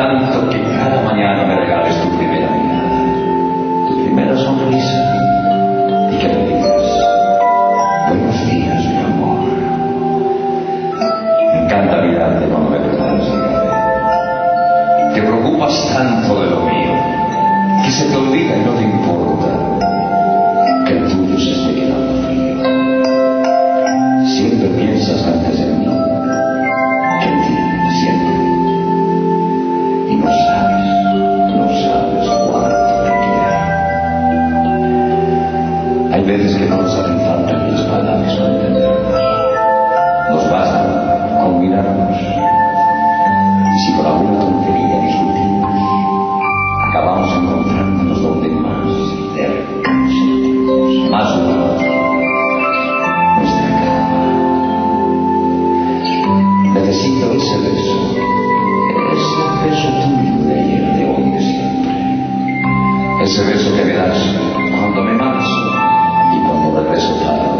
tanto que cada mañana me regales tu primera mirada, tu primera sonrisa y que me digas, buenos días, mi amor. Me encanta mirarte cuando me preparas el Te preocupas tanto de lo mío que se te olvida y no te importa que el tuyo se esté quedando. ese beso que me das cuando me matas y cuando regreso tarde.